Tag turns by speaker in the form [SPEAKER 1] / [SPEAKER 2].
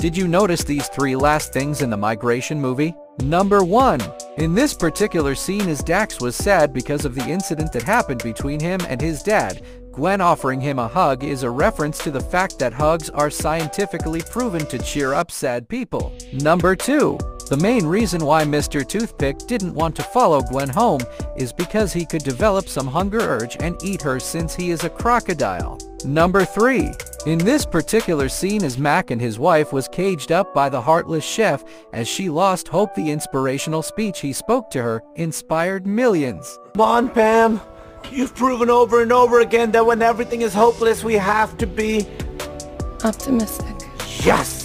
[SPEAKER 1] Did you notice these three last things in the migration movie? Number 1. In this particular scene as Dax was sad because of the incident that happened between him and his dad, Gwen offering him a hug is a reference to the fact that hugs are scientifically proven to cheer up sad people. Number 2. The main reason why Mr. Toothpick didn't want to follow Gwen home is because he could develop some hunger urge and eat her since he is a crocodile. Number 3. In this particular scene as Mack and his wife was caged up by the heartless chef as she lost hope the inspirational speech he spoke to her inspired millions.
[SPEAKER 2] Come on, Pam. You've proven over and over again that when everything is hopeless, we have to be...
[SPEAKER 3] Optimistic.
[SPEAKER 2] Yes!